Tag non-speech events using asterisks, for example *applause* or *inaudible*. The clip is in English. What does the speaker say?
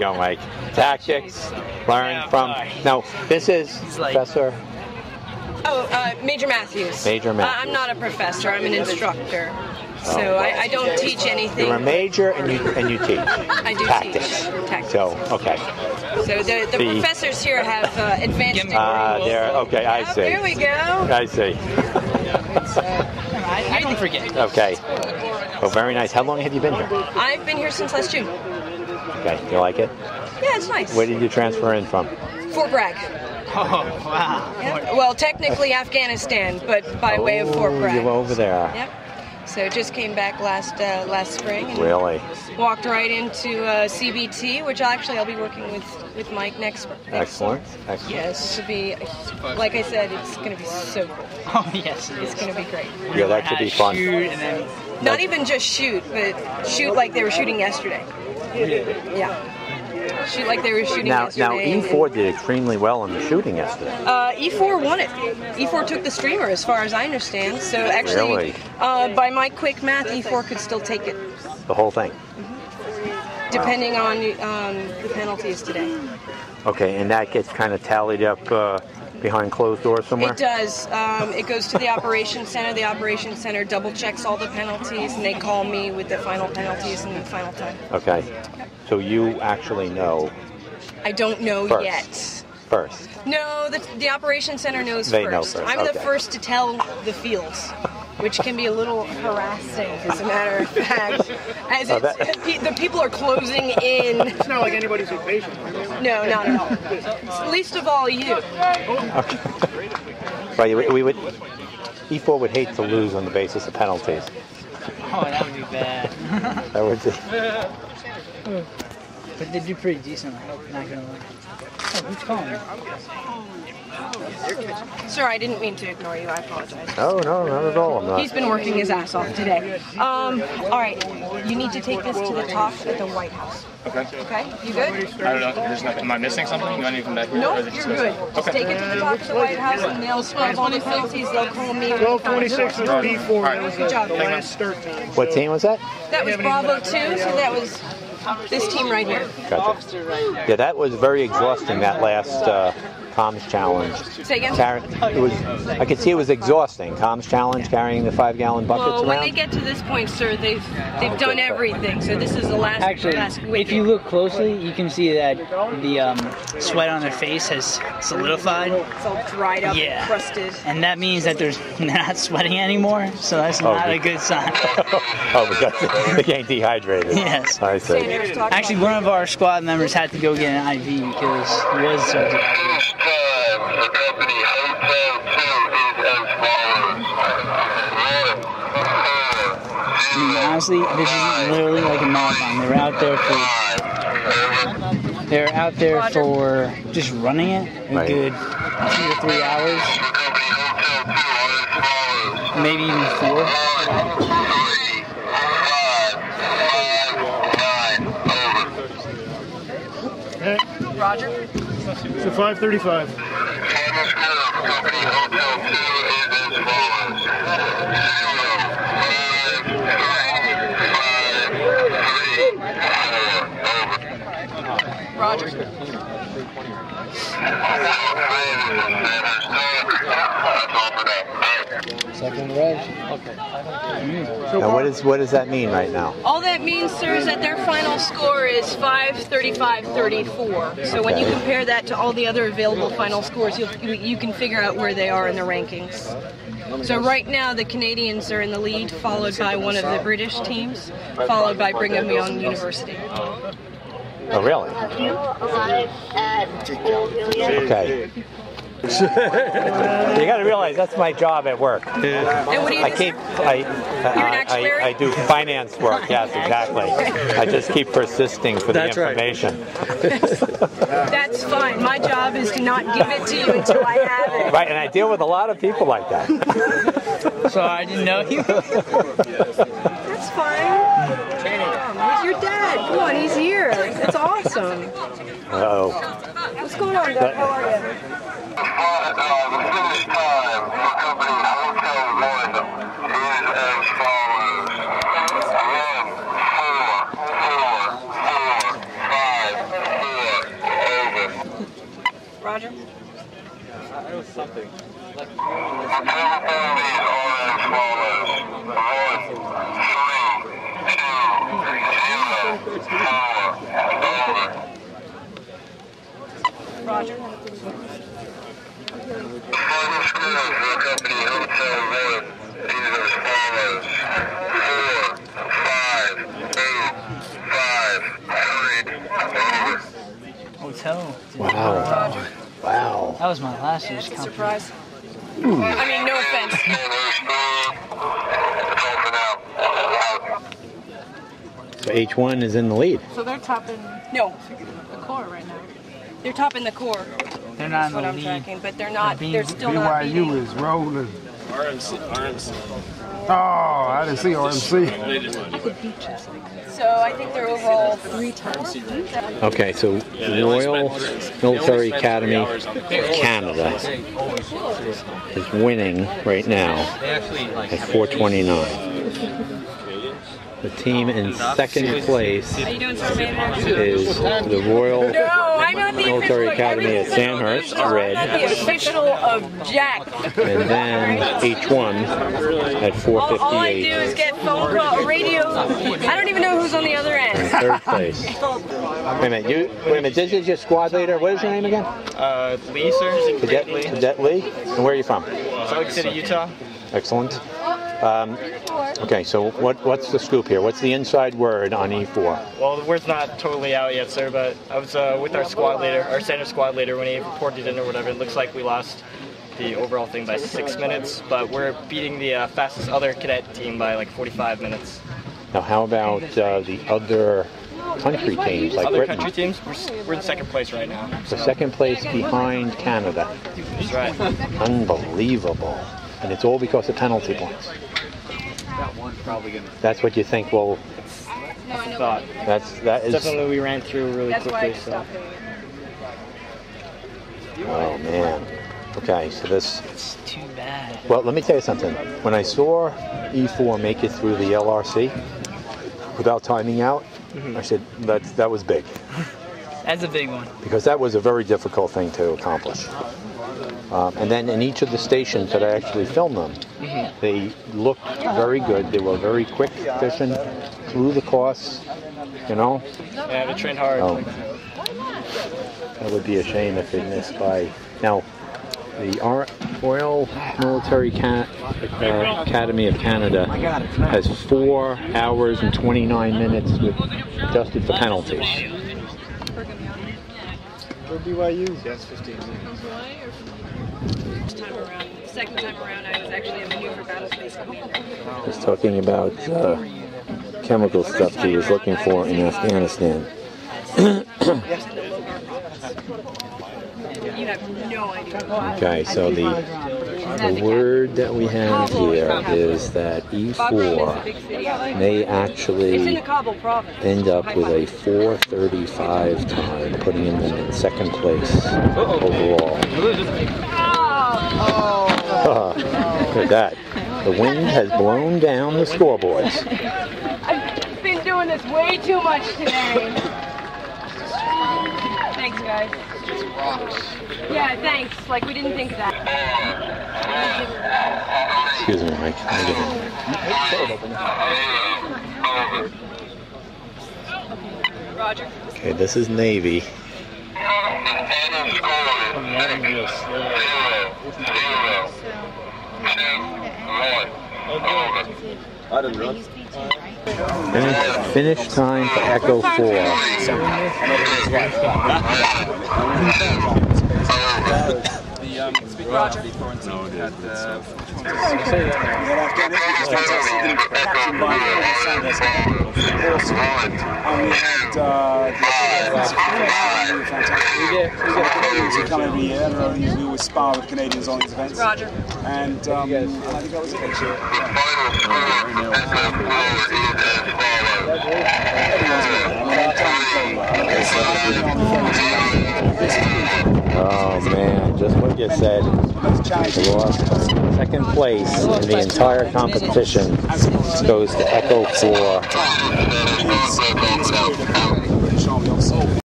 go, Mike. Tactics, learn Yeah, from. sorry. No, this is like- Professor. Oh, uh, Major Matthews. Major Uh, Matthews. I'm not a professor. I'm an instructor. So I, I don't teach anything. You're a major and you and you teach. I do Tactics. teach tactics. So okay. So the, the The- professors here have uh, advanced degrees. Ah, there. Okay, I Oh, see. there we go. I see. I, I don't forget. Okay. Well, very nice. How long have you been here? I've been here since last June. Okay. You like it? Yeah, it's nice. Where did you transfer in from? Fort Bragg. Oh, wow. Yeah. Well, technically Afghanistan, but by way of Fort Oh, Bragg. You're over there. Yep. So just came back last uh, last spring. And Really? Walked right into uh, CBT, which actually I'll be working with with Mike next. next Excellent. summer. Excellent. Yes, to be like I said, it's going to be so cool. *laughs* Oh, yes, it It's going to be great. Yeah, that should be fun. Shoot and then Not even just shoot, but shoot like they were shooting yesterday. Yeah. Shoot like they were shooting Now, now E4 did extremely well in the shooting yesterday. Uh, E4 won it. E4 took the streamer, as far as I understand. So actually, Really? uh, by my quick math, E4 could still take it, The whole thing. depending on um, the penalties today. Okay, and that gets kind of tallied up uh, behind closed doors somewhere. It does. Um, it goes to the operations center. The operations center double checks all the penalties, and they call me with the final penalties and the final time. Okay. So you actually know I don't know First. yet. first. No, the, the operations center knows They know first. first, I'm the first to tell the fields, which can be a little harassing, as a matter of fact. *laughs* As Oh, it's, that- the people are closing in. It's not like anybody's impatient. No, not at all. Least of all you. Right. We, we would. E4 would hate to lose on the basis of penalties. oh, that would be bad. *laughs* That would be. but they do pretty decent. I'm not gonna lie. Oh, who's calling? Me? Sir, I didn't mean to ignore you. I apologize. Oh no, not at all. I'm not. He's been working his ass off today. Um, all right, you need to take this to the top at the White House. Okay. Okay, you good? I don't know. There's nothing. Am I missing something? You want me to come back here? No, Or is it you're just- good. Just Okay. take it to the top of the White House, and they'll scrub all the penalties. They'll call me. with the 1226 was final B4. That Good job. last start. What team was that? That was Bravo 2, so that was this team right here. Gotcha. Yeah, that was very exhausting. That last uh, comms challenge. Say again? Car- it was. I could see it was exhausting. Comms challenge, carrying the five-gallon buckets Well, when they get to this point, sir, they've they've done everything. So this is the last Actually, last if you look closely, you can see that the um, sweat on their face has solidified, it's all dried up, Yeah. crusted. and that means that they're *laughs* not sweating anymore. So that's Oh, not good. a good sign. *laughs* oh, because they getting dehydrated. *laughs* Yes. I see. Sanders Actually, one of our squad members had to go get an IV because he was so dehydrated. This time, the company Hotel 2 is as follows. I mean, honestly, this is literally like a marathon. They're out there for they were out there for just running it a Right. good two to three hours, maybe even four. Roger. So 535. Roger. Second red. Now, what is what does that mean right now? All that means, sir, is that their final score is 535-34. So when you compare that to all the other available final scores, you, you can figure out where they are in the rankings. So right now, the Canadians are in the lead, followed by one of the British teams, followed by Brigham Young University. Oh, really? Okay. *laughs* you got to realize that's my job at work. And what do you I do, keep? I, I. I, I do finance work. Yes, *laughs* exactly. I just keep persisting for the That's right. information. *laughs* That's fine. My job is to not give it to you until I have it. Right, and I deal with a lot of people like that. So I didn't know you. That's fine. Where's your dad? Come on, he's here. It's awesome. Oh, What's going on, Doug? How are you? The finish time for company Hotel 1 is as follows. 1, 4, 4, 4, 5, Roger. Roger. Final scores for Company Hotel One. These are as follows. Four, five, eight, five, three, over. Hotel. Wow. Wow. That was my last year's company. Surprise. I mean, no offense. So H1 is in the lead. So they're topping No, the Corps right now. they're topping the Corps. They're not That's in what I'm lead. tracking, but they're not. Being- They're still not BYU beating. is rolling. RMC, RMC. Oh, I didn't see RMC. So I think they're overall three times. Okay, so Royal Military Academy Canada is winning right now at 429. The team in second place How you doing, sir, manager? is the Royal Military. Academy at Sandhurst, red, the official of Jack. and then H1 at All, all I do 458. is get phone call, radio. I don't even know who's on the other end. Third place. Wait a minute, you, wait a minute, this is your squad leader, what is your name again? Uh, Lee, sir. Cadet, Lee. Cadet Lee? And where are you from? Salt Lake City, Utah. Excellent. Um, okay, so what, what's the scoop here? What's the inside word on E E4? Well, the word's not totally out yet, sir, but I was uh, with our squad leader, our standard squad leader, when he reported in or whatever. It looks like we lost the overall thing by six minutes, but we're beating the uh, fastest other cadet team by like 45 minutes. Now, how about uh, the other country teams like Other Britain? country teams, we're, we're in second place right now. The second place behind Canada. That's right. Unbelievable. And it's all because of penalty points. That's what you think, well, Thought. that's, that is, Definitely we ran through really That's why I quickly, so. oh man. Okay, so this, It's too bad. well, let me tell you something. When I saw E4 make it through the LRC without timing out, mm-hmm. I said, that, that was big. That's a big one. because that was a very difficult thing to accomplish. Um, and then in each of the stations that I actually filmed them, they looked very good. They were very quick, efficient, through the course. You know, Yeah, we trained hard. Oh. that would be a shame if it missed by. Now, the Ar- Royal Military Ca- uh, Academy of Canada has four hours and 29 minutes with, adjusted for penalties. For BYU. Yes, 15. First time around, second time around, I was actually a maneuver battlespace commander. was talking about uh, chemical stuff he was looking for in Afghanistan. You have no idea. Okay, so the the word that we have here is that Bagram is a E4 may actually the Kabul province. end up with a 4:35 time, putting him in second place overall. Oh. Look at that. The wind has blown down the scoreboards. I've been doing this way too much today. Thanks, guys. Yeah, thanks. Like, we didn't think of that. Excuse me, Mike. Let me get in. Roger. Okay, this is Navy. Final score is six, zero, zero, two, one, over. Finish, finish time for Echo 4. *laughs* *laughs* And we had uh, the fantastic. We get, we get Canadians who come every year. and We we always spar with Canadians on these events. Roger. And, um, I think that was it this year. Oh what you said. Second place in the entire competition goes to Echo 4. British Army officer.